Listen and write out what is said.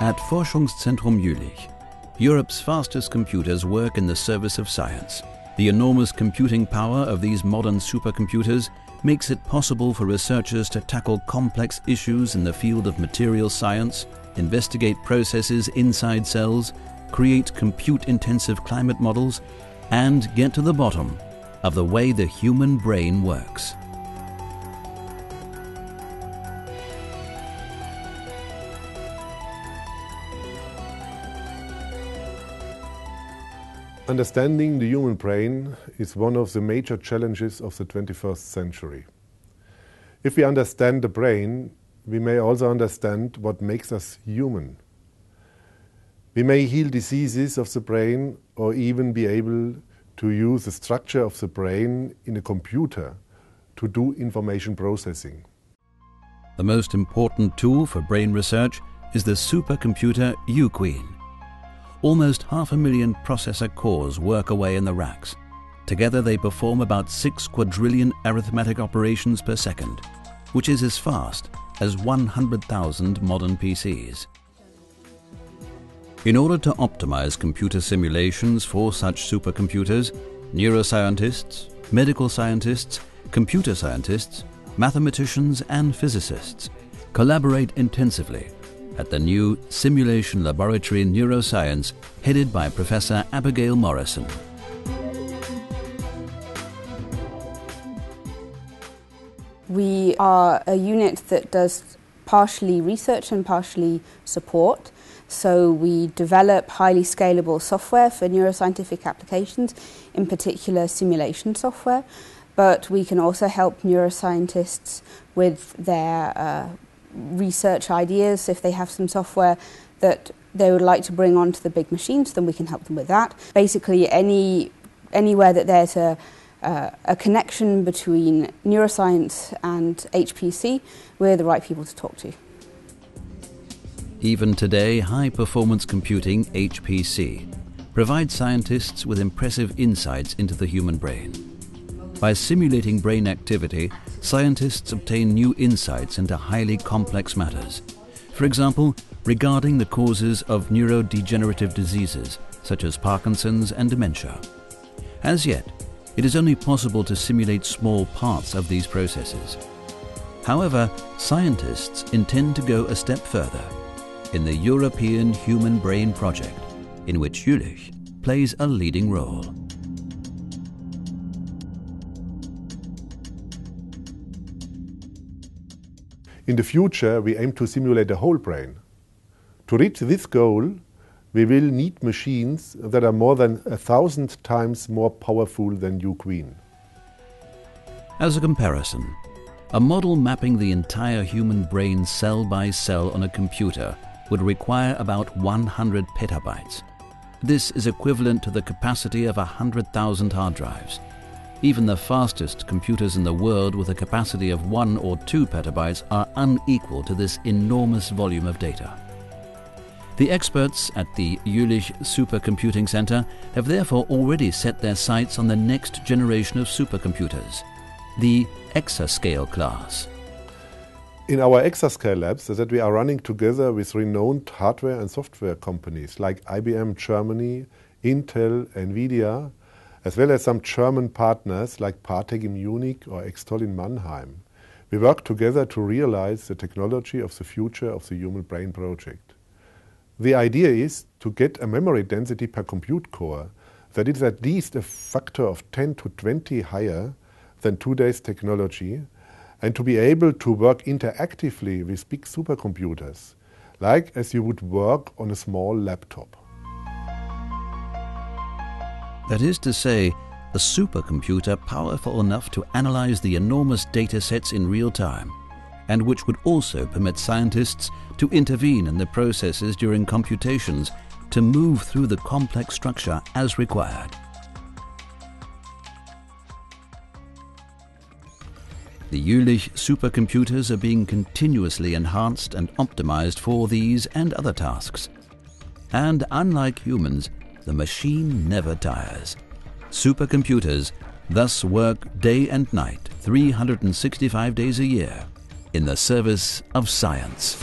At Forschungszentrum Jülich, Europe's fastest computers work in the service of science. The enormous computing power of these modern supercomputers makes it possible for researchers to tackle complex issues in the field of material science, investigate processes inside cells, create compute-intensive climate models, and get to the bottom of the way the human brain works. Understanding the human brain is one of the major challenges of the 21st century. If we understand the brain, we may also understand what makes us human. We may heal diseases of the brain or even be able to use the structure of the brain in a computer to do information processing. The most important tool for brain research is the supercomputer JUQUEEN almost half a million processor cores work away in the racks. Together they perform about 6 quadrillion arithmetic operations per second, which is as fast as 100,000 modern PCs. In order to optimize computer simulations for such supercomputers, neuroscientists, medical scientists, computer scientists, mathematicians and physicists collaborate intensively at the new Simulation Laboratory in Neuroscience headed by Professor Abigail Morrison. We are a unit that does partially research and partially support. So we develop highly scalable software for neuroscientific applications, in particular simulation software. But we can also help neuroscientists with their uh, research ideas. If they have some software that they would like to bring onto the big machines, then we can help them with that. Basically, any anywhere that there's a uh, a connection between neuroscience and HPC, we're the right people to talk to. Even today, high performance computing, HPC, provides scientists with impressive insights into the human brain. By simulating brain activity, scientists obtain new insights into highly complex matters. For example, regarding the causes of neurodegenerative diseases such as Parkinson's and dementia. As yet, it is only possible to simulate small parts of these processes. However, scientists intend to go a step further in the European Human Brain Project, in which Jülich plays a leading role. In the future, we aim to simulate the whole brain. To reach this goal, we will need machines that are more than a thousand times more powerful than JUQUEEN. As a comparison, a model mapping the entire human brain cell by cell on a computer would require about 100 petabytes. This is equivalent to the capacity of 100,000 hard drives. Even the fastest computers in the world with a capacity of 1 or 2 petabytes are unequal to this enormous volume of data. The experts at the Jülich Supercomputing Center have therefore already set their sights on the next generation of supercomputers, the exascale class. In our exascale labs that we are running together with renowned hardware and software companies like IBM Germany, Intel, Nvidia, as well as some German partners like Partec in Munich or EXTOLL in Mannheim. We work together to realize the technology of the future of the Human Brain Project. The idea is to get a memory density per compute core that is at least a factor of 10 to 20 higher than today's technology and to be able to work interactively with big supercomputers, like as you would work on a small laptop. That is to say, a supercomputer powerful enough to analyze the enormous data sets in real time, and which would also permit scientists to intervene in the processes during computations to move through the complex structure as required. The Jülich supercomputers are being continuously enhanced and optimized for these and other tasks. And unlike humans, the machine never tires. Supercomputers thus work day and night, 365 days a year, in the service of science.